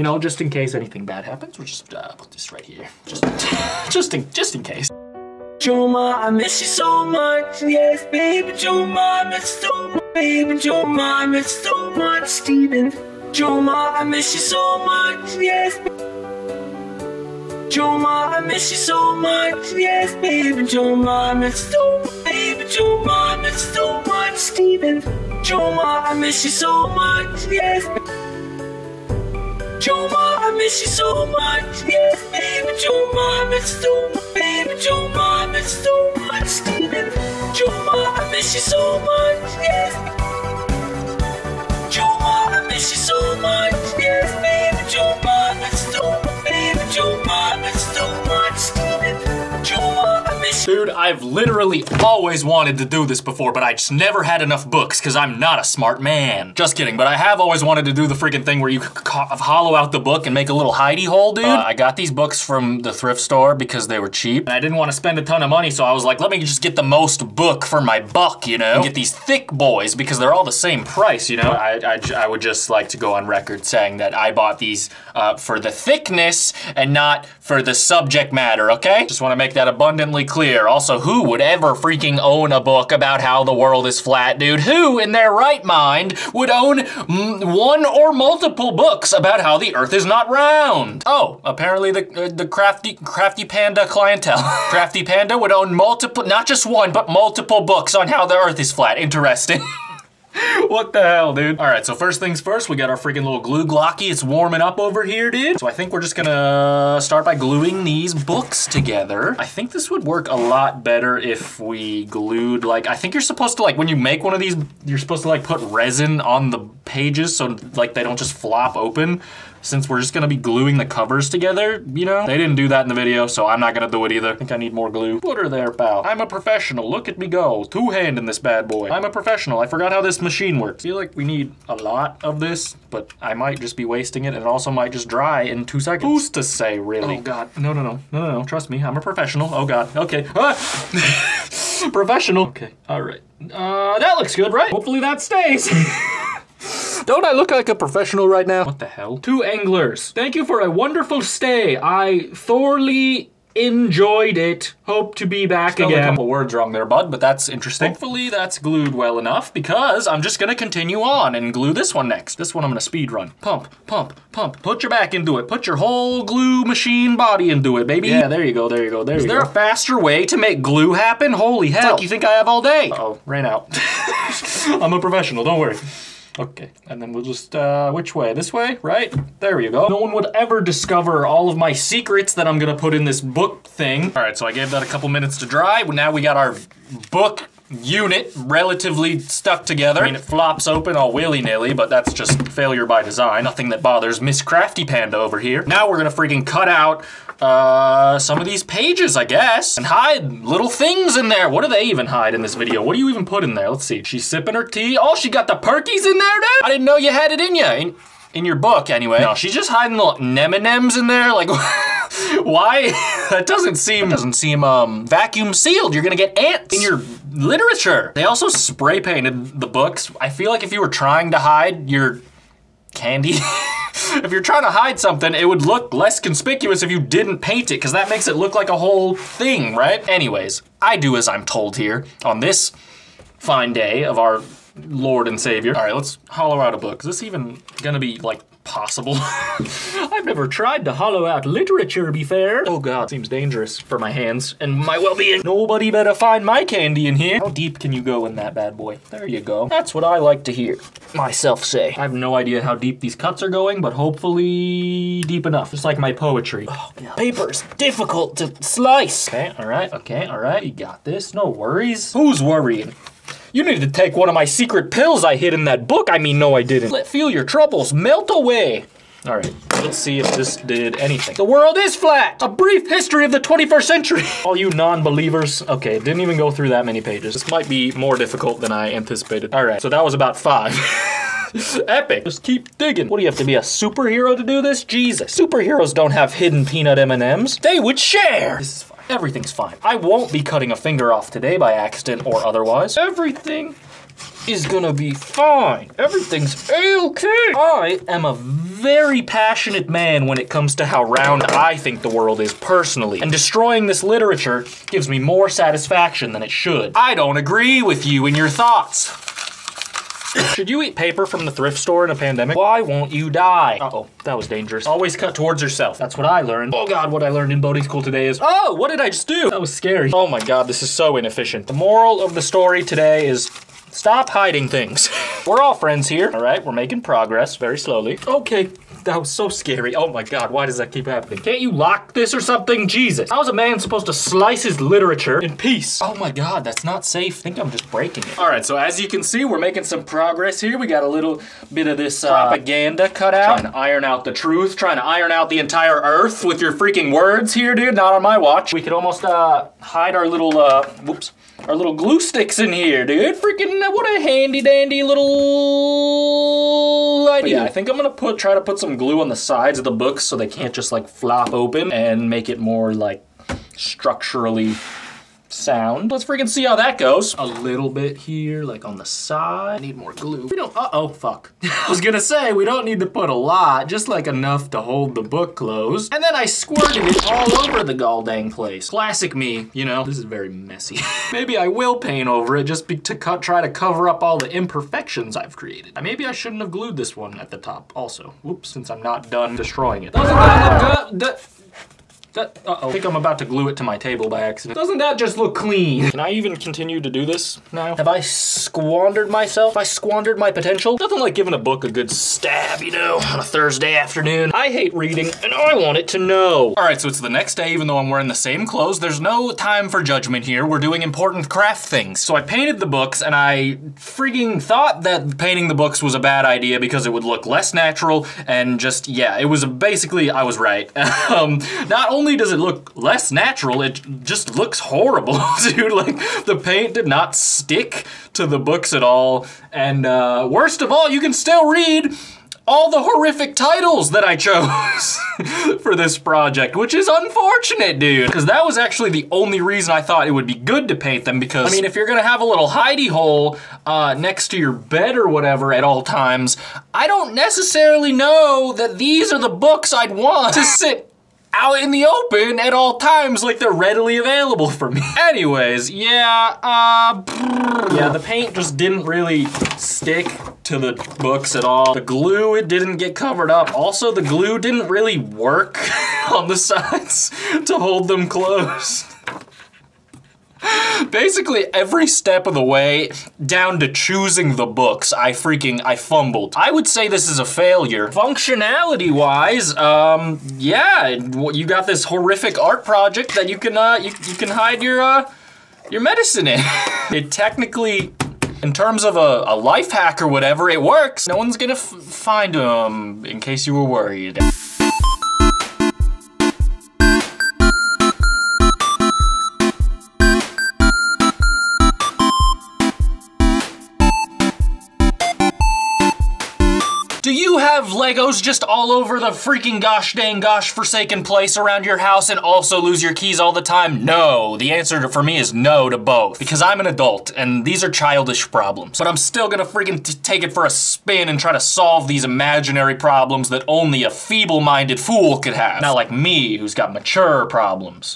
You know, just in case anything bad happens, we'll just uh, put this right here. Just, just in, just in case. Joma, I miss you so much, yes, baby. Joma, I miss so much, baby. Joma, I miss you so much, Steven. Joma, I miss you so much, yes. Joma, I miss you so much, yes, baby. Joma, I miss you so much, baby. Joma, I miss so much, Steven. Joma, I miss you so much, yes. Joma, I miss you so much, yes, baby. Joma, I miss you so much, baby. Joma, I miss you so much. Joma, I miss you so much, yes. Joma, I miss you so much, yes, I've literally always wanted to do this before, but I just never had enough books because I'm not a smart man. Just kidding, but I have always wanted to do the freaking thing where you hollow out the book and make a little hidey hole, dude. Uh, I got these books from the thrift store because they were cheap, and I didn't want to spend a ton of money, so I was like, let me just get the most book for my buck, you know? And get these thick boys because they're all the same price, you know? I would just like to go on record saying that I bought these uh, for the thickness and not for the subject matter, okay? Just want to make that abundantly clear. Also, who would ever freaking own a book about how the world is flat, dude? Who in their right mind would own one or multiple books about how the earth is not round? Oh, apparently the uh, the crafty crafty panda clientele. crafty panda would own multiple not just one, but multiple books on how the earth is flat. Interesting. What the hell, dude? All right, so first things first, we got our freaking little glue glocky. It's warming up over here, dude. So I think we're just gonna start by gluing these books together. I think this would work a lot better if we glued, like, I think you're supposed to, like, when you make one of these, you're supposed to, like, put resin on the pages so, like, they don't just flop open. Since we're just gonna be gluing the covers together, you know? They didn't do that in the video, so I'm not gonna do it either. I think I need more glue. Put her there, pal. I'm a professional. Look at me go. Two hand in this bad boy. I'm a professional. I forgot how this machine works. I feel like we need a lot of this, but I might just be wasting it, and it also might just dry in two seconds. Who's to say, really? Oh, God. No, no, no. No, no, no. Trust me. I'm a professional. Oh, God. Okay. Ah! professional. Okay. All right. Uh, that looks good, right? Hopefully that stays. Don't I look like a professional right now? What the hell? Two anglers. Thank you for a wonderful stay. I thoroughly enjoyed it. Hope to be back Spelled again. a A couple words wrong there, bud, but that's interesting. Hopefully that's glued well enough because I'm just gonna continue on and glue this one next. This one I'm gonna speed run. Pump, pump, pump. Put your back into it. Put your whole glue machine body into it, baby. Yeah, there you go, there you go, there you go. Is there a faster way to make glue happen? Holy hell. you think I have all day. Uh oh, ran out. I'm a professional, don't worry. Okay, and then we'll just, uh, which way? This way, right? There you go. No one would ever discover all of my secrets that I'm gonna put in this book thing. All right, so I gave that a couple minutes to dry. Now we got our book unit relatively stuck together. I mean, it flops open all willy-nilly, but that's just failure by design. Nothing that bothers Miss Crafty Panda over here. Now we're gonna freaking cut out uh, some of these pages, I guess, and hide little things in there. What do they even hide in this video? What do you even put in there? Let's see. She's sipping her tea. Oh, she got the perkies in there, dude. I didn't know you had it in you. In, your book, anyway. No, she's just hiding little M&Ms in there. Like, why? that doesn't seem doesn't seem um vacuum sealed. You're gonna get ants in your literature. They also spray painted the books. I feel like if you were trying to hide your candy. if you're trying to hide something, it would look less conspicuous if you didn't paint it, because that makes it look like a whole thing, right? Anyways, I do as I'm told here on this fine day of our Lord and Savior. All right, let's hollow out a book. Is this even gonna be like possible? I've never tried to hollow out literature, be fair. Oh god, seems dangerous for my hands and my well-being. Nobody better find my candy in here. How deep can you go in that bad boy? There you go. That's what I like to hear myself say. I have no idea how deep these cuts are going, but hopefully deep enough. Just like my poetry. Oh god. Paper's difficult to slice. Okay, all right, okay, all right. You got this, no worries. Who's worrying? You need to take one of my secret pills I hid in that book. I mean, no, I didn't. Let feel your troubles melt away. All right, let's see if this did anything. The world is flat. A brief history of the 21st century. All you non-believers. Okay, didn't even go through that many pages. This might be more difficult than I anticipated. All right, so that was about five. Epic. Just keep digging. What do you have to be a superhero to do this? Jesus. Superheroes don't have hidden peanut M&Ms. They would share. This is fine. Everything's fine. I won't be cutting a finger off today by accident or otherwise. Everything is gonna be fine. Everything's okay. I am a very passionate man when it comes to how round I think the world is personally. And destroying this literature gives me more satisfaction than it should. I don't agree with you in your thoughts. Should you eat paper from the thrift store in a pandemic? Why won't you die? Uh-oh, oh, that was dangerous. Always cut towards yourself. That's what I learned. Oh god, what I learned in boating school today is, oh, what did I just do? That was scary. Oh my god, this is so inefficient. The moral of the story today is Stop hiding things. we're all friends here, all right? We're making progress very slowly. Okay, that was so scary. Oh my god, why does that keep happening? Can't you lock this or something? Jesus. How's a man supposed to slice his literature in peace? Oh my god, that's not safe. I think I'm just breaking it. All right, so as you can see, we're making some progress here. We got a little bit of this uh, propaganda cut out. Trying to iron out the truth, trying to iron out the entire earth with your freaking words here, dude. Not on my watch. We could almost uh, hide our little, uh, whoops, our little glue sticks in here, dude. Freaking, uh, what a handy dandy little idea. yeah, I think I'm gonna put try to put some glue on the sides of the books so they can't just like flop open and make it more like structurally sound. Let's freaking see how that goes. A little bit here, like on the side. I need more glue. We don't, uh-oh, fuck. I was gonna say, we don't need to put a lot, just like enough to hold the book closed. And then I squirted it all over the gall dang place. Classic me, you know? This is very messy. Maybe I will paint over it just to try to cover up all the imperfections I've created. Uh, maybe I shouldn't have glued this one at the top also. Whoops, since I'm not done destroying it. Doesn't that look good? That, uh -oh. I think I'm about to glue it to my table by accident. Doesn't that just look clean? Can I even continue to do this now? Have I squandered myself? Have I squandered my potential? Nothing like giving a book a good stab, you know, on a Thursday afternoon. I hate reading, and I want it to know. All right, so it's the next day, even though I'm wearing the same clothes. There's no time for judgment here. We're doing important craft things. So I painted the books, and I freaking thought that painting the books was a bad idea because it would look less natural, and just, yeah, it was basically, I was right. um, not only only does it look less natural, it just looks horrible, dude. Like, the paint did not stick to the books at all. And uh, worst of all, you can still read all the horrific titles that I chose for this project, which is unfortunate, dude. Because that was actually the only reason I thought it would be good to paint them because, I mean, if you're gonna have a little hidey hole uh, next to your bed or whatever at all times, I don't necessarily know that these are the books I'd want to sit out in the open at all times like they're readily available for me. Anyways, yeah, uh, yeah, the paint just didn't really stick to the books at all. The glue, it didn't get covered up. Also, the glue didn't really work on the sides to hold them closed. Basically, every step of the way, down to choosing the books, I freaking, I fumbled. I would say this is a failure. Functionality-wise, um, yeah, you got this horrific art project that you can, uh, you, you can hide your, uh, your medicine in. it technically in terms of a, a, life hack or whatever, it works. No one's gonna find them, in case you were worried. Have Legos just all over the freaking gosh dang gosh forsaken place around your house and also lose your keys all the time? No. The answer for me is no to both. Because I'm an adult and these are childish problems. But I'm still gonna freaking take it for a spin and try to solve these imaginary problems that only a feeble-minded fool could have. Not like me, who's got mature problems.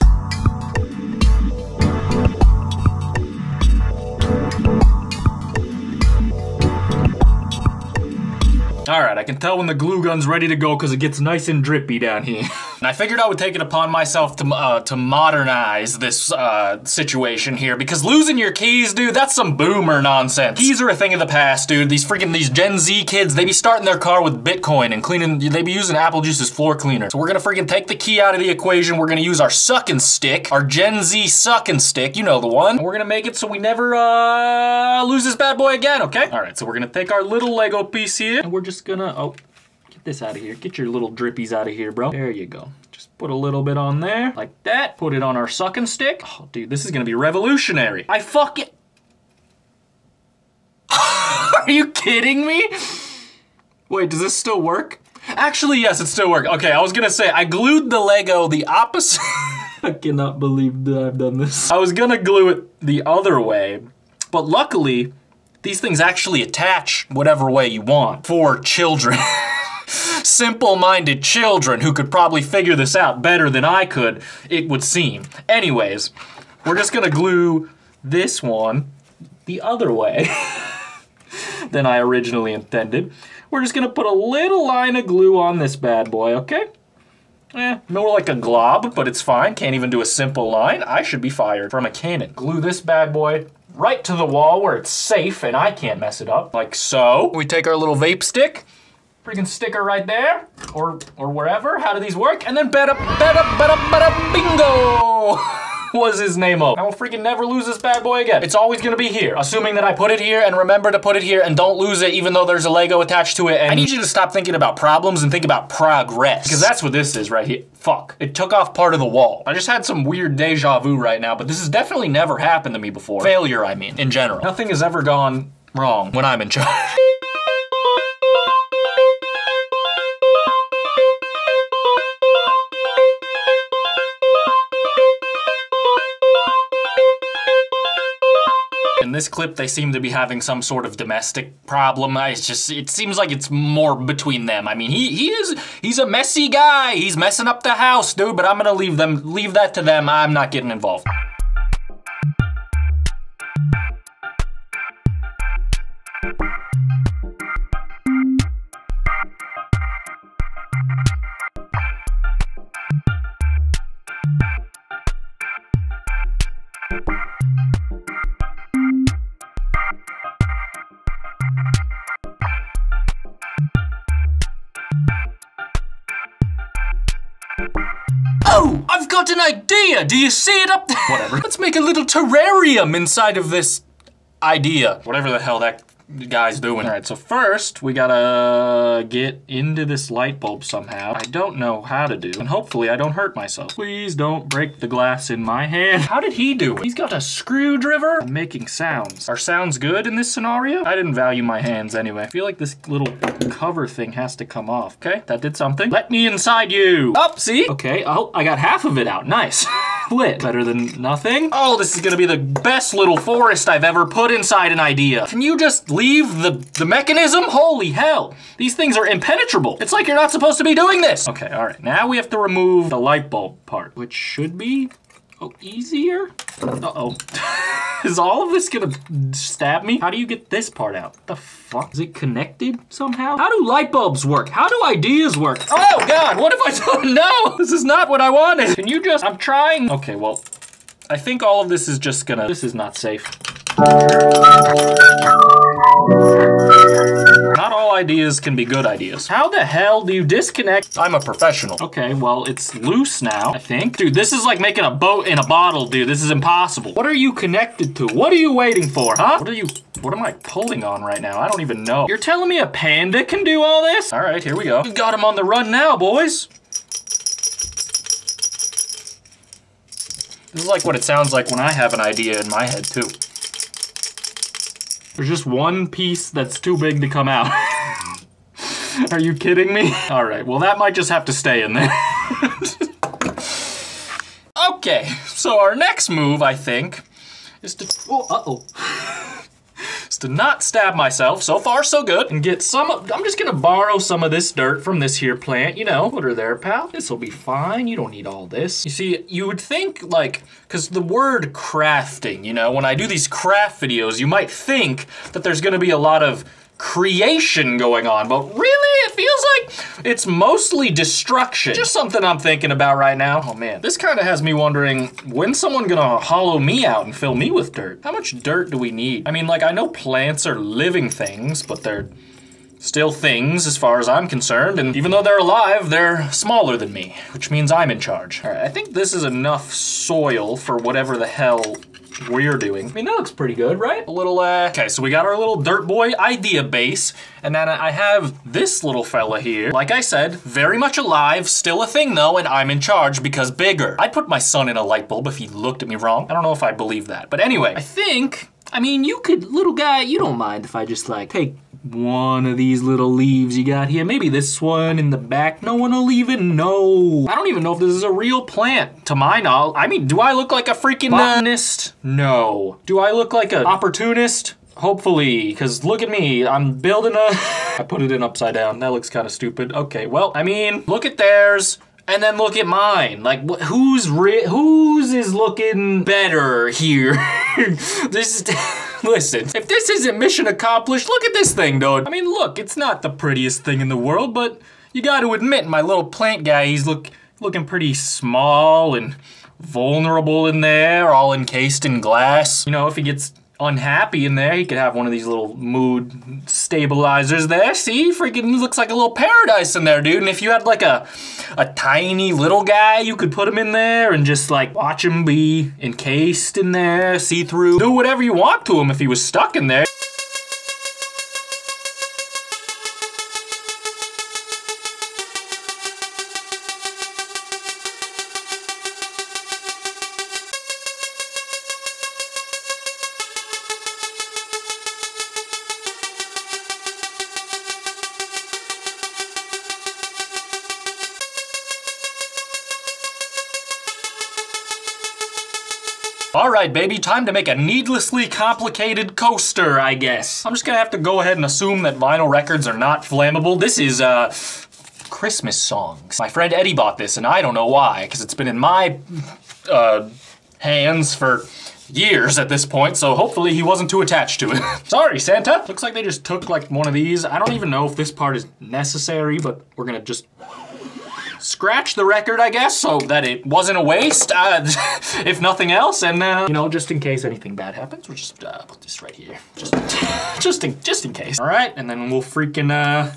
All right, I can tell when the glue gun's ready to go because it gets nice and drippy down here. and I figured I would take it upon myself to, uh, to modernize this uh, situation here because losing your keys, dude, that's some boomer nonsense. Keys are a thing of the past, dude. These freaking, these Gen Z kids, they be starting their car with Bitcoin and cleaning, they be using Apple Juice's floor cleaner. So we're gonna freaking take the key out of the equation. We're gonna use our sucking stick, our Gen Z sucking stick, you know the one. And we're gonna make it so we never uh, lose this bad boy again, okay? All right, so we're gonna take our little Lego piece here and we're just just gonna, oh, this out of here. Get your little drippies out of here, bro. There you go. Just put a little bit on there, like that. Put it on our sucking stick. Oh, dude, this is gonna be revolutionary. I fuck it. Are you kidding me? Wait, does this still work? Actually, yes, it still works. Okay, I was gonna say, I glued the Lego the opposite. I cannot believe that I've done this. I was gonna glue it the other way, but luckily, These things actually attach whatever way you want for children. Simple minded children who could probably figure this out better than I could, it would seem. Anyways, we're just gonna glue this one the other way than I originally intended. We're just gonna put a little line of glue on this bad boy, okay? Eh, more like a glob, but it's fine. Can't even do a simple line. I should be fired from a cannon. Glue this bad boy right to the wall where it's safe and I can't mess it up, like so. We take our little vape stick, freaking sticker right there, or or wherever. How do these work? And then bada bada bada bada bingo. was his name up. I will freaking never lose this bad boy again. It's always gonna be here, assuming that I put it here and remember to put it here and don't lose it even though there's a Lego attached to it. And I need you to stop thinking about problems and think about progress. Because that's what this is right here. Fuck. It took off part of the wall. I just had some weird deja vu right now, but this has definitely never happened to me before. Failure, I mean, in general. Nothing has ever gone wrong when I'm in charge. In this clip, they seem to be having some sort of domestic problem. It's just, it seems like it's more between them. I mean, he he is, he's a messy guy. He's messing up the house, dude, but I'm gonna leave them, leave that to them. I'm not getting involved. Oh, I've got an idea. Do you see it up there? Whatever. Let's make a little terrarium inside of this idea. Whatever the hell that guy's doing. All right, so first we gotta get into this light bulb somehow. I don't know how to do, and hopefully I don't hurt myself. Please don't break the glass in my hand. How did he do it? He's got a screwdriver. I'm making sounds. Are sounds good in this scenario? I didn't value my hands anyway. I feel like this little cover thing has to come off. Okay, that did something. Let me inside you. Up, see? Okay, oh, I got half of it out. Nice. Lit. Better than nothing. Oh, this is gonna be the best little forest I've ever put inside an idea. Can you just leave the, the mechanism? Holy hell. These things are impenetrable. It's like you're not supposed to be doing this. Okay, all right. Now we have to remove the light bulb part, which should be oh, easier. Uh-oh. is all of this gonna stab me? How do you get this part out? What the fuck? Is it connected somehow? How do light bulbs work? How do ideas work? Oh God, what if I don't know? This is not what I wanted. Can you just, I'm trying. Okay, well, I think all of this is just gonna, this is not safe. Not all ideas can be good ideas. How the hell do you disconnect? I'm a professional. Okay, well, it's loose now, I think. Dude, this is like making a boat in a bottle, dude. This is impossible. What are you connected to? What are you waiting for, huh? What are you, what am I pulling on right now? I don't even know. You're telling me a panda can do all this? All right, here we go. We got him on the run now, boys. This is like what it sounds like when I have an idea in my head, too. There's just one piece that's too big to come out. Are you kidding me? All right, well that might just have to stay in there. okay, so our next move, I think, is to, oh, uh-oh. to not stab myself, so far so good, and get some, of, I'm just gonna borrow some of this dirt from this here plant, you know, put her there, pal. This'll be fine, you don't need all this. You see, you would think, like, because the word crafting, you know, when I do these craft videos, you might think that there's gonna be a lot of creation going on, but really, it feels like it's mostly destruction. Just something I'm thinking about right now. Oh man, this kind of has me wondering, when's someone gonna hollow me out and fill me with dirt? How much dirt do we need? I mean, like, I know plants are living things, but they're still things as far as I'm concerned, and even though they're alive, they're smaller than me, which means I'm in charge. All right, I think this is enough soil for whatever the hell we're doing. I mean, that looks pretty good, right? A little, uh, okay, so we got our little Dirt Boy idea base, and then I have this little fella here. Like I said, very much alive, still a thing though, and I'm in charge because bigger. I'd put my son in a light bulb if he looked at me wrong. I don't know if I believe that. But anyway, I think I mean, you could, little guy, you don't mind if I just like take one of these little leaves you got here. Maybe this one in the back. No one will even know. I don't even know if this is a real plant, to my knowledge. I mean, do I look like a freaking botanist? No. Do I look like an opportunist? Hopefully, because look at me, I'm building a... I put it in upside down. That looks kind of stupid. Okay, well, I mean, look at theirs and then look at mine. Like, wh- who's ri- whose is looking better here? this is. Listen, if this isn't mission accomplished, look at this thing, dude. I mean, look, it's not the prettiest thing in the world, but you got to admit, my little plant guy, he's look looking pretty small and vulnerable in there, all encased in glass. You know, if he gets unhappy in there, he could have one of these little mood stabilizers there. See, freaking looks like a little paradise in there, dude. And if you had like a a tiny little guy, you could put him in there and just like watch him be encased in there, see through, do whatever you want to him if he was stuck in there. All right, baby, time to make a needlessly complicated coaster, I guess. I'm just gonna have to go ahead and assume that vinyl records are not flammable. This is, uh, Christmas songs. My friend Eddie bought this, and I don't know why, because it's been in my, uh, hands for years at this point, so hopefully he wasn't too attached to it. Sorry, Santa. Looks like they just took, like, one of these. I don't even know if this part is necessary, but we're gonna just scratch the record, I guess, so that it wasn't a waste, uh, if nothing else. And uh, you know, just in case anything bad happens, we'll just uh, put this right here, just, just in, just in case. All right, and then we'll freaking uh,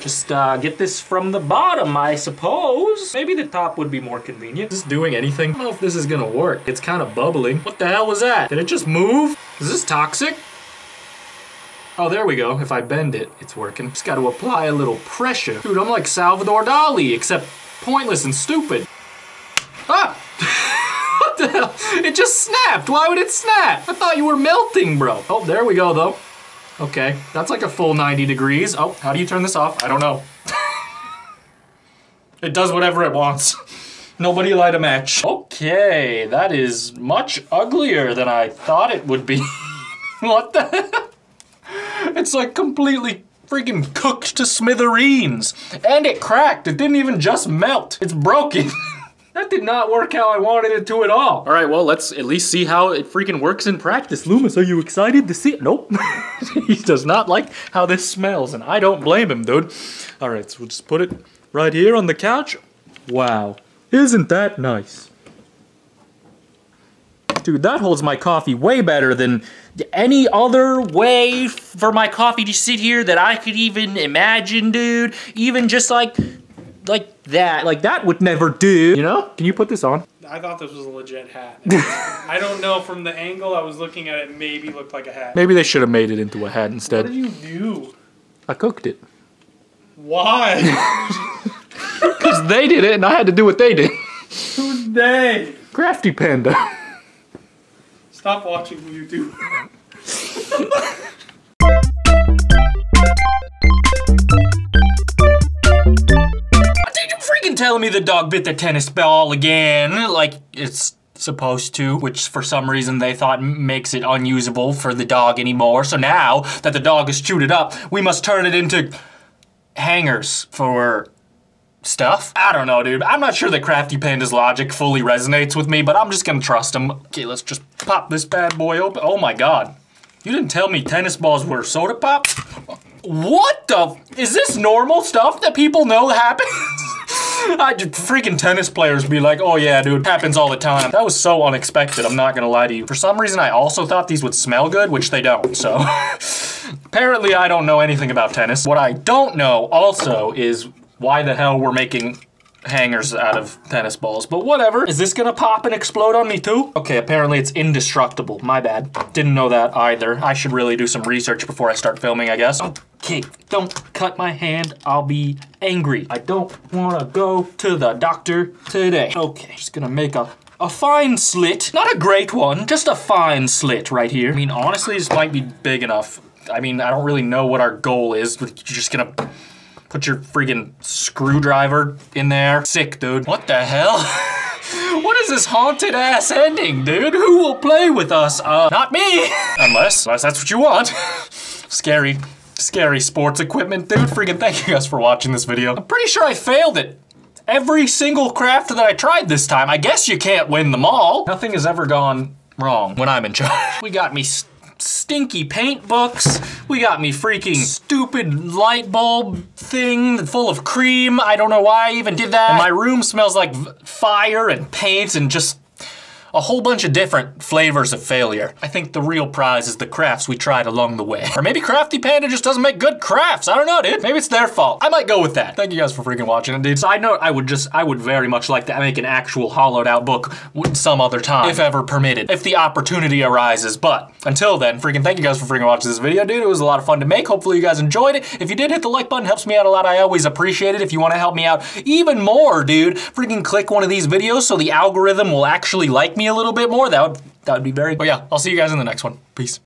just uh, get this from the bottom, I suppose. Maybe the top would be more convenient. Is this doing anything? I don't know if this is gonna work. It's kind of bubbling. What the hell was that? Did it just move? Is this toxic? Oh, there we go. If I bend it, it's working. Just gotta apply a little pressure. Dude, I'm like Salvador Dali, except pointless and stupid. Ah! what the hell? It just snapped. Why would it snap? I thought you were melting, bro. Oh, there we go, though. Okay, that's like a full 90 degrees. Oh, how do you turn this off? I don't know. it does whatever it wants. Nobody light a match. Okay, that is much uglier than I thought it would be. what the? It's like completely freaking cooked to smithereens. And it cracked. It didn't even just melt. It's broken. that did not work how I wanted it to at all. All right, well, let's at least see how it freaking works in practice. Loomis, are you excited to see it? Nope. he does not like how this smells, and I don't blame him, dude. All right, so we'll just put it right here on the couch. Wow. Isn't that nice? Dude, that holds my coffee way better than any other way for my coffee to sit here that I could even imagine, dude. Even just like, like that. Like that would never do. You know? Can you put this on? I thought this was a legit hat. I don't know from the angle I was looking at it, maybe looked like a hat. Maybe they should have made it into a hat instead. What did you do? I cooked it. Why? Because they did it and I had to do what they did. Who's they? Crafty Panda. Stop watching YouTube. Did you freaking tell me the dog bit the tennis ball again? Like it's supposed to, which for some reason they thought makes it unusable for the dog anymore. So now that the dog has chewed it up, we must turn it into hangers for stuff. I don't know, dude. I'm not sure that Crafty Panda's logic fully resonates with me, but I'm just gonna trust him. Okay, let's just pop this bad boy open. Oh my god. You didn't tell me tennis balls were soda pop? What the? Is this normal stuff that people know happens? I just, freaking tennis players be like, oh yeah, dude, happens all the time. That was so unexpected, I'm not gonna lie to you. For some reason, I also thought these would smell good, which they don't, so. Apparently, I don't know anything about tennis. What I don't know also is why the hell we're making hangers out of tennis balls, but whatever. Is this gonna pop and explode on me too? Okay, apparently it's indestructible. My bad. Didn't know that either. I should really do some research before I start filming, I guess. Okay, don't cut my hand. I'll be angry. I don't wanna go to the doctor today. Okay, just gonna make a a fine slit. Not a great one, just a fine slit right here. I mean, honestly, this might be big enough. I mean, I don't really know what our goal is, but you're just gonna Put your freaking screwdriver in there. Sick, dude. What the hell? what is this haunted ass ending, dude? Who will play with us? Uh, not me. unless, unless that's what you want. Scary, scary sports equipment, dude. Freaking thank you guys for watching this video. I'm pretty sure I failed it. Every single craft that I tried this time. I guess you can't win them all. Nothing has ever gone wrong when I'm in charge. We got me stinky paint books. We got me freaking stupid light bulb thing full of cream. I don't know why I even did that. And my room smells like fire and paint and just a whole bunch of different flavors of failure. I think the real prize is the crafts we tried along the way. Or maybe Crafty Panda just doesn't make good crafts. I don't know, dude. Maybe it's their fault. I might go with that. Thank you guys for freaking watching dude. Side note, I would just, I would very much like to make an actual hollowed out book some other time, if ever permitted, if the opportunity arises. But until then, freaking thank you guys for freaking watching this video, dude. It was a lot of fun to make. Hopefully you guys enjoyed it. If you did, hit the like button. Helps me out a lot. I always appreciate it. If you want to help me out even more, dude, freaking click one of these videos so the algorithm will actually like me a little bit more. That would, that would be very, but yeah, I'll see you guys in the next one. Peace.